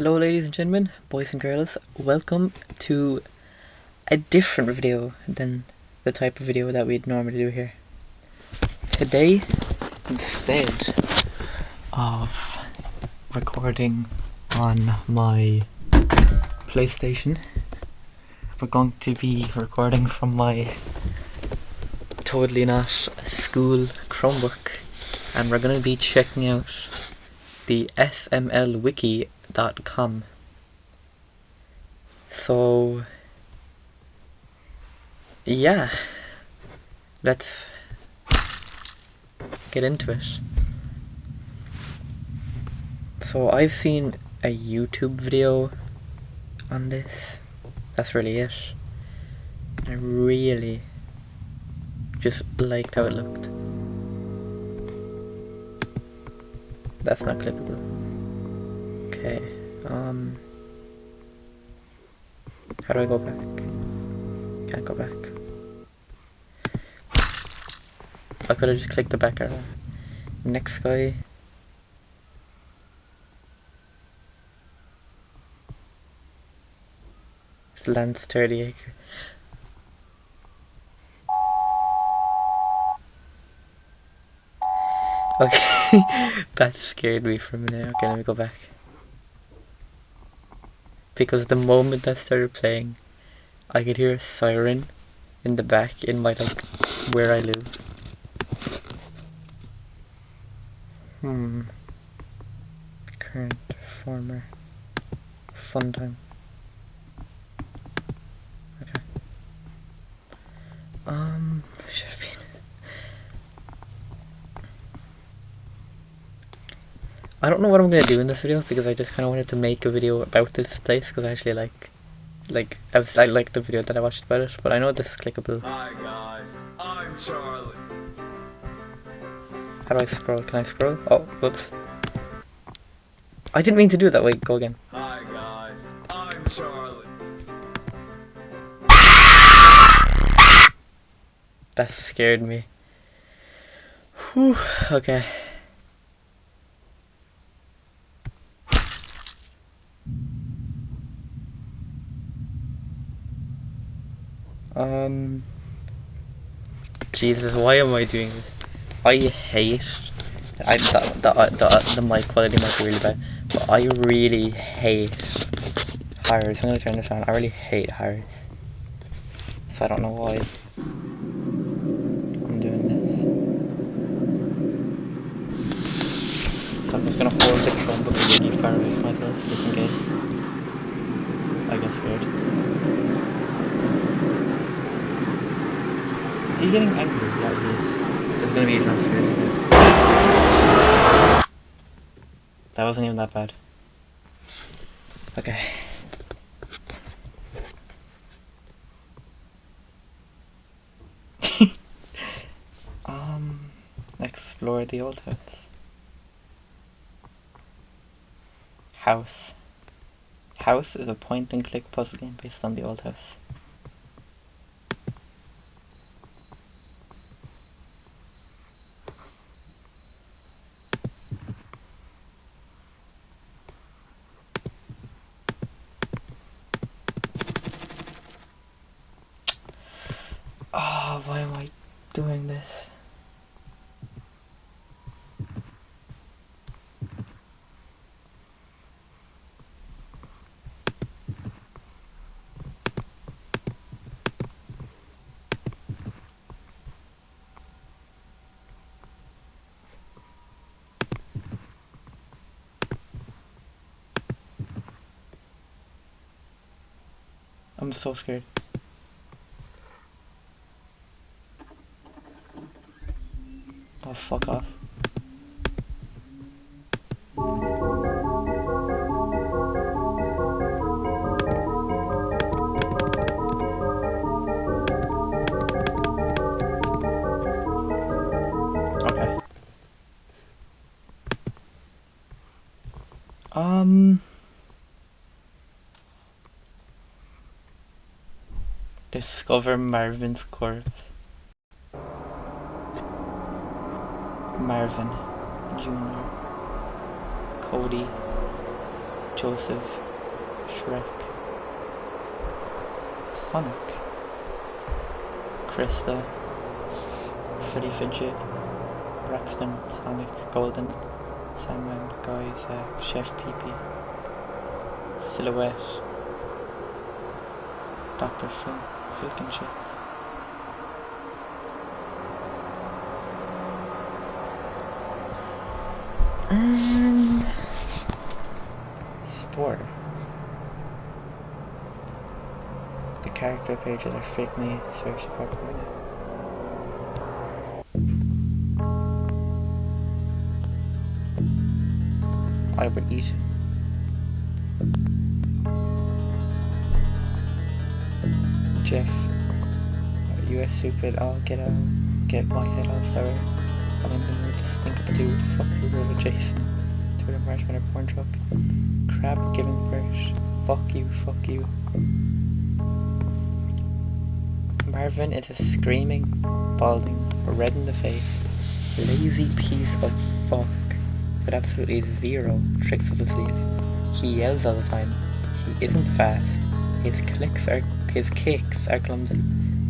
Hello ladies and gentlemen, boys and girls, welcome to a different video than the type of video that we'd normally do here. Today, instead of recording on my PlayStation, we're going to be recording from my totally not school Chromebook and we're going to be checking out the smlwiki.com. So, yeah, let's get into it. So, I've seen a YouTube video on this. That's really it. I really just liked how it looked. That's not clippable. Okay, um... How do I go back? Can't go back. I could have just clicked the back arrow. Next guy. It's Lance 30 acre. Okay, that scared me for a minute. Okay, let me go back. Because the moment I started playing, I could hear a siren in the back in my, like, where I live. Hmm. Current, former, fun time. Okay. Um, I don't know what I'm gonna do in this video because I just kind of wanted to make a video about this place because I actually like, like, I, was, I like the video that I watched about it, but I know this is clickable. Hi guys, I'm Charlie. How do I scroll? Can I scroll? Oh, whoops. I didn't mean to do it that way. Go again. Hi guys, I'm Charlie. That scared me. Whew, okay. Um. Jesus, why am I doing this? I hate. I the the mic quality might be really bad, but I really hate Harris. I'm gonna turn this on. I really hate Harris. So I don't know why I'm doing this. I'm just gonna hold the Chromebook really far away from myself, just in case I get scared. Is he getting angry? Yeah, he is. There's gonna be a jump scare. That wasn't even that bad. Okay. um, explore the old house. House. House is a point and click puzzle game based on the old house. Oh, why am I doing this? I'm so scared. Oh, fuck off. Okay. Um. Discover Marvin's corpse. Marvin Jr. Cody Joseph, Shrek, Sonic, Krista, Freddy Fidget, Braxton, Sonic, Golden, Sandman, Guys, uh, Chef PP, Silhouette, Dr. Phil, Filkin shit. And store. The character pages are fake frequently searched for I would eat. Jeff, You are stupid? I'll get out, get my head off, sorry. I'm in the mood to stink of dude. Fuck you, brother Jason. To the marshmallow porn truck. Crap giving birth. Fuck you, fuck you. Marvin is a screaming, balding, red in the face, lazy piece of fuck with absolutely zero tricks up his sleeve. He yells all the time. He isn't fast. His clicks are his kicks are clumsy.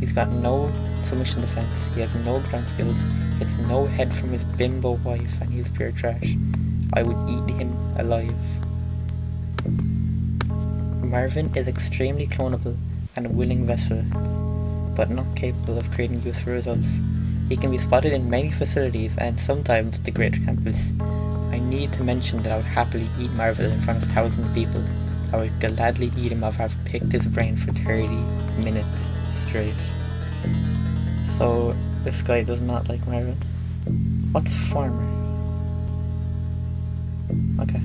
He's got no submission defense. He has no ground skills. Gets no head from his bimbo wife, and he's pure trash. I would eat him alive. Marvin is extremely clonable and a willing vessel, but not capable of creating useful results. He can be spotted in many facilities and sometimes the greater campus. I need to mention that I would happily eat Marvel in front of thousands of people. I would gladly eat him if I've picked his brain for 30 minutes straight. So, this guy does not like Marvin. What's farmer? Okay.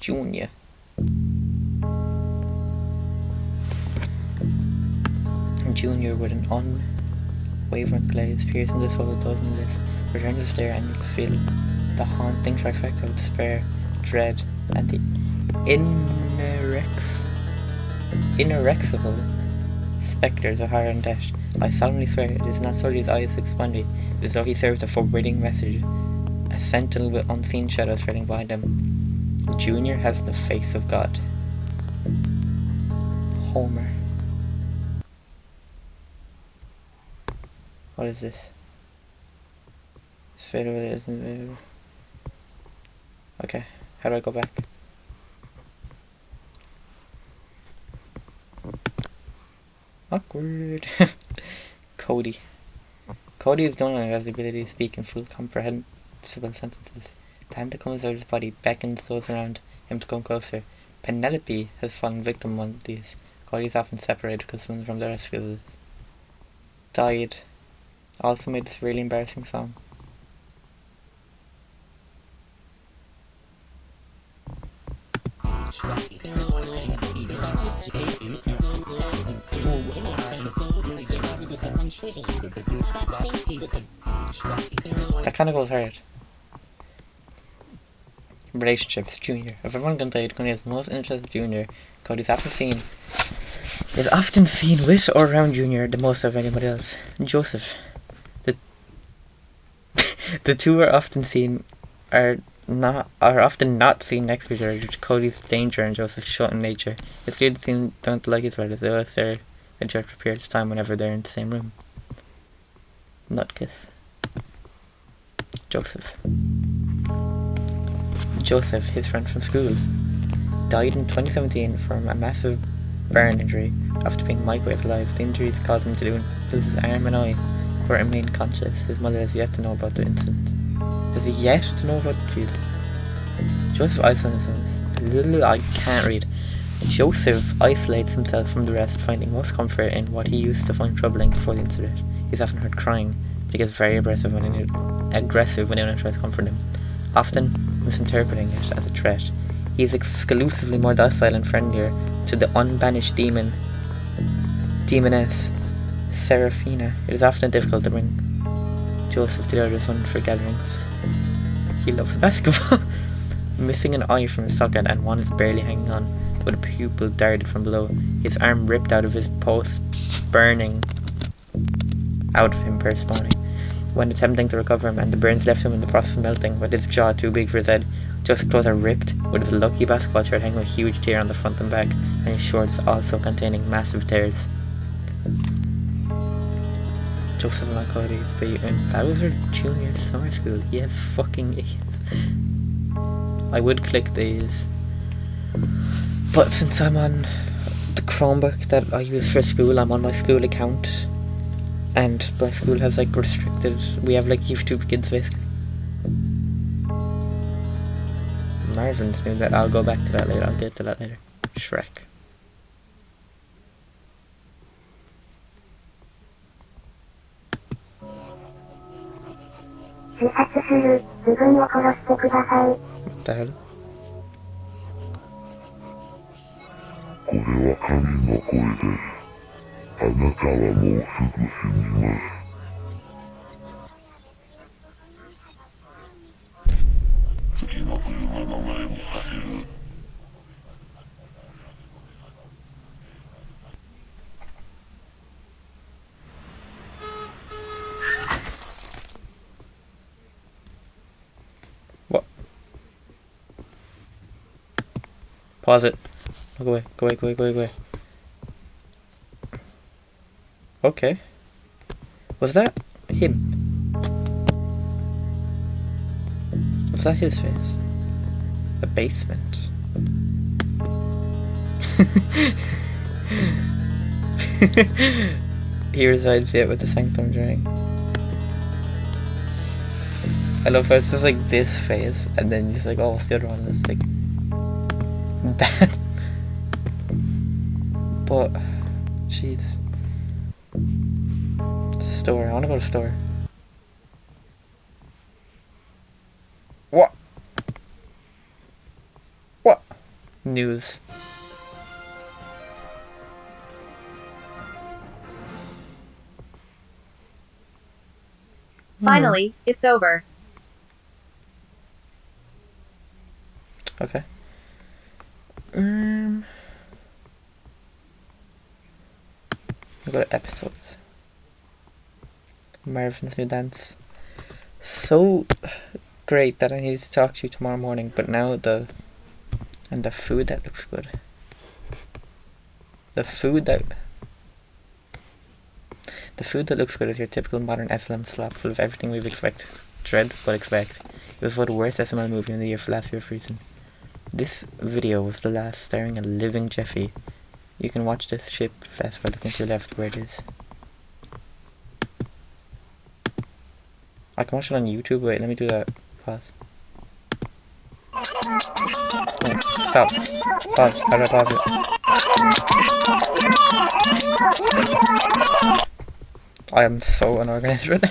Junior. Junior with an unwavering glaze piercing the soul doesn't this return to stare and you feel the haunting trifecta of despair, dread, and the inerex inerexible spectres of horror and death. I solemnly swear it is not solely his eyes expanded, it is though he serves a forbidding message, a sentinel with unseen shadows spreading behind him. Junior has the face of God. Homer. What is this? Isn't Okay, how do I go back? Awkward. Cody. Cody is the only one who has the ability to speak in full comprehensible sentences. The hand that comes out of his body beckons those around him to come closer. Penelope has fallen victim of one of these. Cody is often separated because someone from the rescue died. Also made this really embarrassing song. That kind of goes hard. Relationships, Junior. If everyone can Cody is the most interested Junior. Cody's often seen is often seen with or around Junior the most of anybody else. Joseph. The the two are often seen are not are often not seen next to each other due to Cody's danger and Joseph's in nature. It's clear the team don't like each other, stare at each other for periods of time whenever they're in the same room. Nutkiss. Joseph. Joseph, his friend from school, died in 2017 from a massive burn injury after being microwaved alive. The injuries caused him to lose his arm and eye before remain conscious. His mother has yet to know about the incident. He yet to know the Jesus? Joseph isolates himself. I can't read. Joseph isolates himself from the rest, finding most comfort in what he used to find troubling before the incident. He's often heard crying, but he gets very aggressive when anyone, aggressive when anyone tries to comfort him, often misinterpreting it as a threat. He is exclusively more docile and friendlier to the unbanished demon, demoness, Seraphina. It is often difficult to bring Joseph to the others when for gatherings. He loves basketball. Missing an eye from his socket and one is barely hanging on, with a pupil darted from below. His arm ripped out of his post, burning out of him personally. when attempting to recover him, and the burns left him in the process of melting, with his jaw too big for his head. Joseph's clothes are ripped, with his lucky basketball shirt hanging with a huge tear on the front and back, and his shorts also containing massive tears. Joseph Lancody's in Bowser Junior Summer School. Yes, fucking AIDS. I would click these, but since I'm on the Chromebook that I use for school, I'm on my school account, and my school has like restricted. We have like YouTube Kids basically. Marvin's new that. I'll go back to that later. I'll get to that later. Shrek. 自殺する。自分を殺してください。これは神の声です。あなたはもうすぐ死にます。Go away, go away, go away, go away, go away. Okay. Was that him? Was that his face? The basement. he resides yet with the sanctum during. I love how it's just like this face, and then just like, oh, what's the other one? It's like bad. But, jeez. Store. I want to go to store. What? What? News. Hmm. Finally, it's over. Okay. To episodes. Marvin's new dance. So great that I need to talk to you tomorrow morning, but now the and the food that looks good. The food that the food that looks good is your typical modern SML slop full of everything we've expect dread but expect. It was for the worst SML movie in the year for last year for reason. This video was the last starring a living Jeffy. You can watch this ship fast by looking to your left where it is. I can watch it on YouTube. Wait, let me do that. Pause. Stop. Pause. How do I pause it? I am so unorganized right now.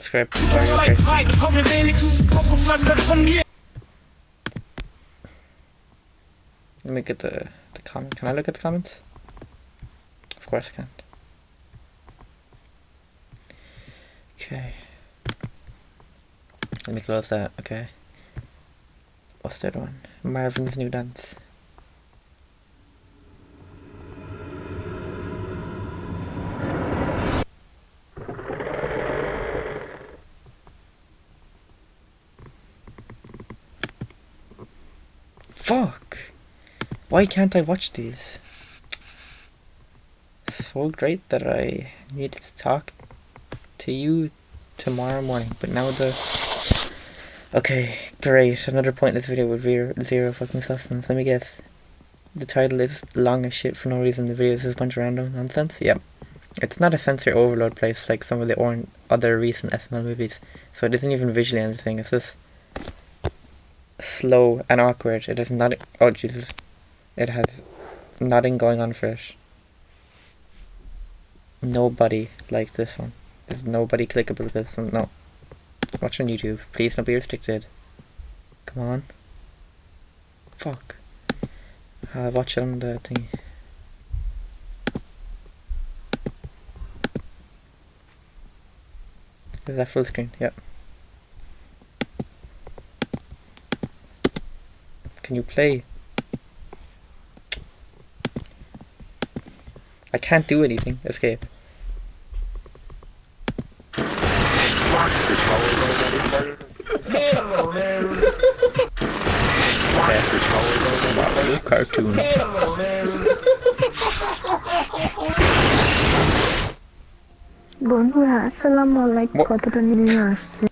Subscribe. Okay. Let me get the, the comment. Can I look at the comments? Of course I can't. Okay. Let me close that, okay. what's the other one? Marvin's New Dance. Fuck! Why can't I watch these? So great that I needed to talk to you tomorrow morning, but now the... Okay, great, another pointless video with zero, zero fucking substance. Let me guess. The title is long as shit for no reason, the video is just a bunch of random nonsense? Yep. It's not a sensory overload place like some of the other recent SML movies, so it isn't even visually anything, it's just slow and awkward. It is not. Oh Jesus! It has nothing going on for it. Nobody liked this one. There's nobody clickable with this one. No. Watch on YouTube. Please don't be restricted. Come on. Fuck. I'll watch it on the thing. Is that full screen? Yep. Can you play? I can't do anything. Escape. Okay. Wow, cartoons. বন্ধুরা আসসালামু আলাইকুম What? কতটা নিয়ে আসছে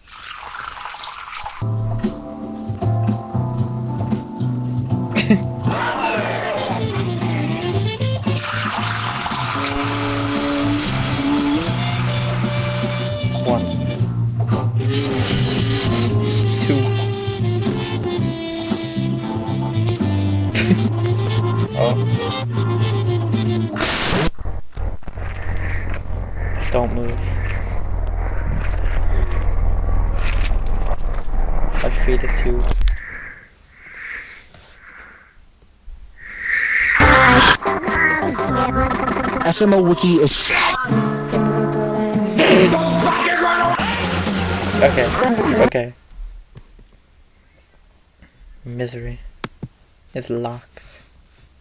SMO Wiki is Okay. Okay. Misery. Is locks.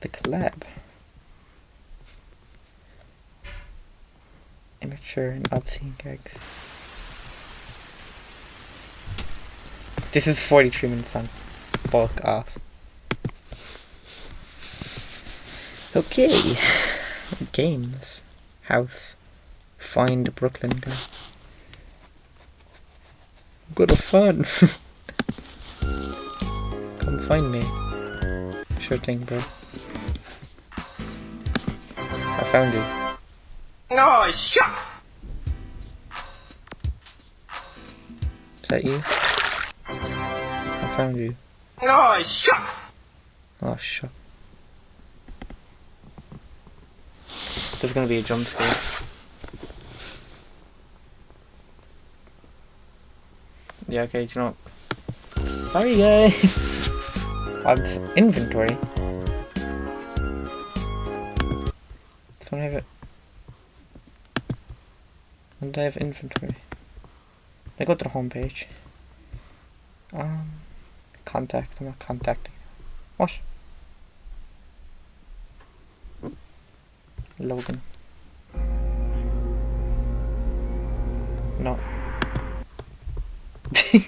The collab. Immature and obscene gags. This is 43 minutes long. Fuck off. Okay. Games. House. Find Brooklyn guy. Good fun. Come find me. Sure thing, bro. I found you. No, shut Is that you? I found you. No, shut Oh, shit. There's gonna be a jump scare. Yeah, okay, do you know what? Sorry, guys! I've inventory. Don't have it. Did I have inventory? I go to the homepage. Um, contact. I'm not contacting. What? Logan. No.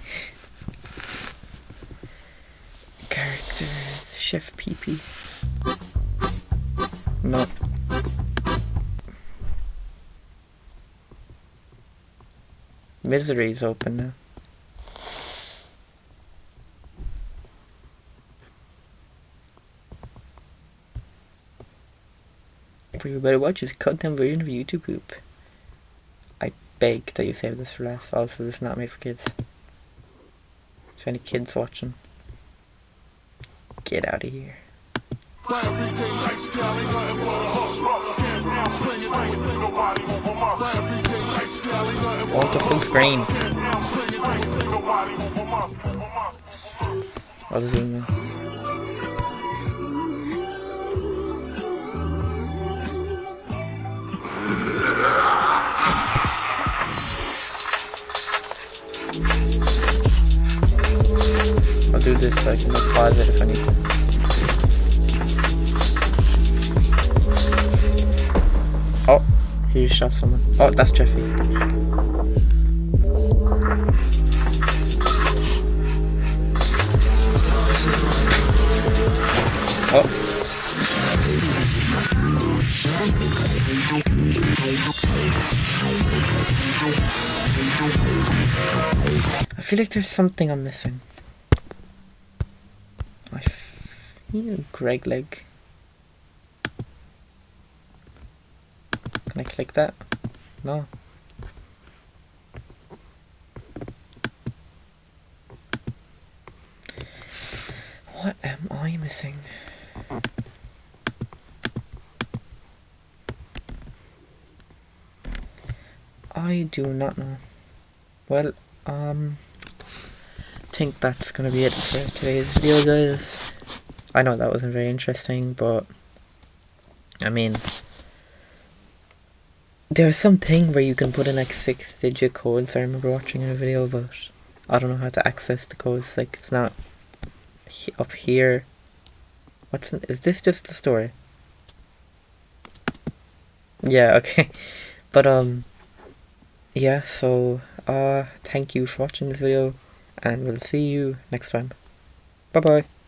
Characters. Chef PP. No. Misery's open now. Better watch this content version of YouTube poop. I beg that you save this for last. Also, this is not made for kids. Is any kids watching? Get out of here. Full screen. Zoom in. I'll do this so I can pause it if I need to. Oh, he just shot someone. Oh, that's Jeffy. Like there's something I'm missing. I feel Greg leg. Can I click that? No. What am I missing? I do not know. Well, um, think that's gonna be it for today's video, guys. I know that wasn't very interesting, but I mean, there's something where you can put in like six digit codes. I remember watching in a video, but I don't know how to access the codes. Like, it's not up here. What's in, is this just the story? Yeah, okay, but um yeah, so uh thank you for watching this video and we'll see you next time. Bye bye.